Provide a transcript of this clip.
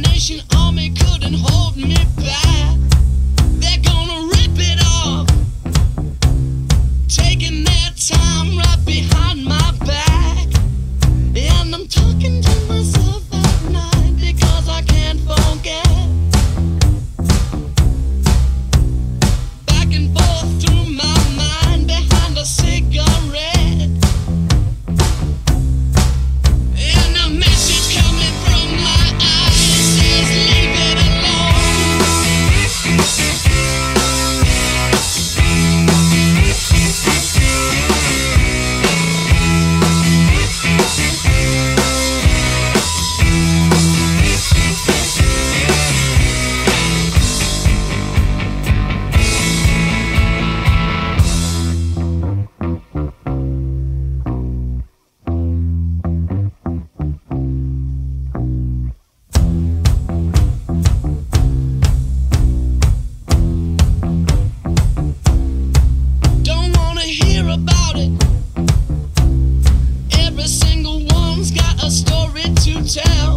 nation army couldn't hold me back. They're gonna rip it off, taking time right behind my back. And I'm talking to myself at night because I can't forget. Back and forth through my mind behind a cigarette. a story to tell.